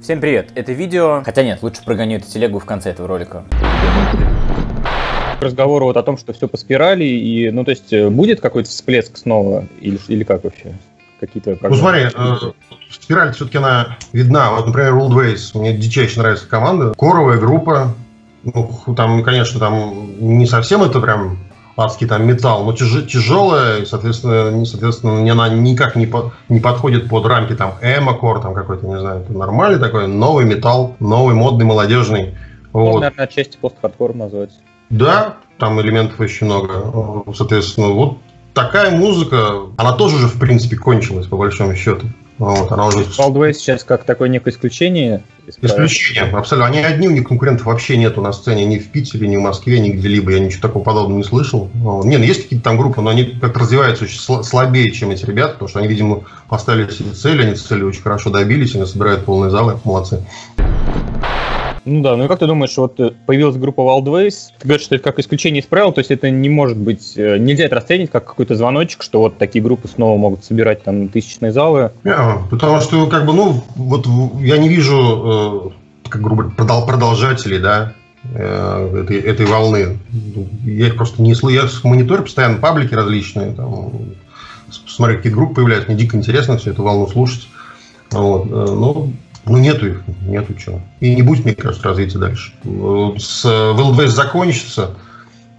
Всем привет, это видео... Хотя нет, лучше прогоню эту телегу в конце этого ролика. Разговору вот о том, что все по спирали, и, ну, то есть, э, будет какой-то всплеск снова, или, или как вообще? Какие-то Ну смотри, э, спираль все-таки она видна. Вот, например, World Ways, мне дичайше нравится команда. Коровая группа, ну, там, конечно, там не совсем это прям адский там металл, но тяж, тяжелая, и, соответственно, не, соответственно, она никак не, по, не подходит под рамки там эмо-кор, там какой-то, не знаю, нормальный такой, новый металл, новый, модный, молодежный. Ну, вот. наверное, отчасти пост-хардкор называется. Да, там элементов очень много. Соответственно, вот такая музыка, она тоже уже, в принципе, кончилась, по большому счету. Вот, она уже... Wildway сейчас как такое некое исключение? Исключение, абсолютно. Они одни, у них конкурентов вообще нету на сцене ни в Питере, ни в Москве, ни где-либо. Я ничего такого подобного не слышал. Не, ну есть какие-то там группы, но они как-то развиваются очень слабее, чем эти ребята, потому что они, видимо, поставили себе цель, они цели очень хорошо добились, они собирают полные залы, молодцы. Ну да, ну и как ты думаешь, вот э, появилась группа Wildways, ты говоришь, что это как исключение из правил, то есть это не может быть, э, нельзя это расценить как какой-то звоночек, что вот такие группы снова могут собирать там тысячные залы? Yeah, потому что, как бы, ну, вот я не вижу, э, как грубо продолжателей, да, этой, этой волны. Я их просто не слышу. Я мониторю постоянно паблики различные, там, смотрю, какие группы появляются, мне дико интересно всю эту волну слушать. Вот. Но ну, нету их, нету чего. И не будет, мне кажется, развития дальше. С Wild закончится,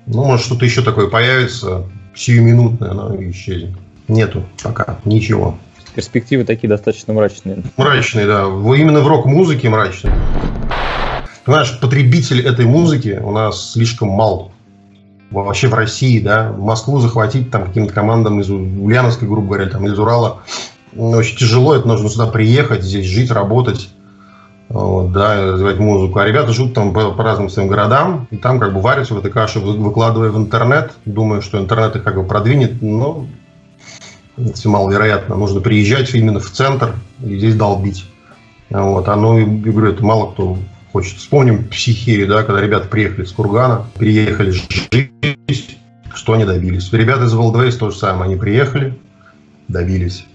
ну, может, что-то еще такое появится, сиюминутное, оно исчезнет. Нету пока ничего. Перспективы такие достаточно мрачные. Мрачные, да. Именно в рок-музыке мрачные. Понимаешь, потребитель этой музыки у нас слишком мал. Вообще в России, да. Москву захватить там каким-то командам из Ульяновской, грубо говоря, там, из Урала – очень тяжело, это нужно сюда приехать, здесь жить, работать, вот, да, развивать музыку. А ребята живут там по, по разным своим городам, и там как бы варятся в этой каше, выкладывая в интернет, думая, что интернет их как бы продвинет, но это маловероятно. Нужно приезжать именно в центр и здесь долбить. Вот, а ну, я говорю, это мало кто хочет. Вспомним психию, да, когда ребята приехали с Кургана, приехали жить, что они добились. Ребята из Валдвейс то же самое, они приехали, добились.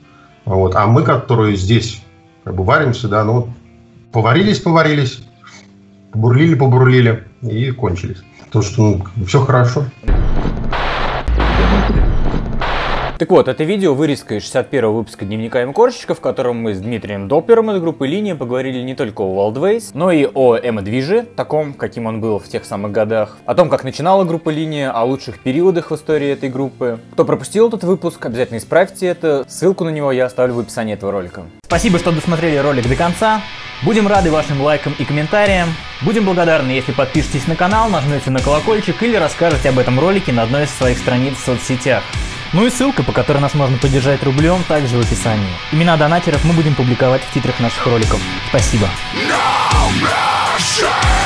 Вот. А мы, которые здесь как бы варимся, да, ну, поварились, поварились, побурлили, побурлили и кончились. То, что ну, все хорошо. Так вот, это видео вырезка из 61 выпуска Дневника МКорщика, в котором мы с Дмитрием Доплером из группы Линия поговорили не только о Wildways, но и о эмо-движе, таком, каким он был в тех самых годах, о том, как начинала группа Линия, о лучших периодах в истории этой группы. Кто пропустил этот выпуск, обязательно исправьте это, ссылку на него я оставлю в описании этого ролика. Спасибо, что досмотрели ролик до конца. Будем рады вашим лайкам и комментариям. Будем благодарны, если подпишетесь на канал, нажмете на колокольчик или расскажете об этом ролике на одной из своих страниц в соцсетях. Ну и ссылка, по которой нас можно поддержать рублем, также в описании. Имена донатеров мы будем публиковать в титрах наших роликов. Спасибо. No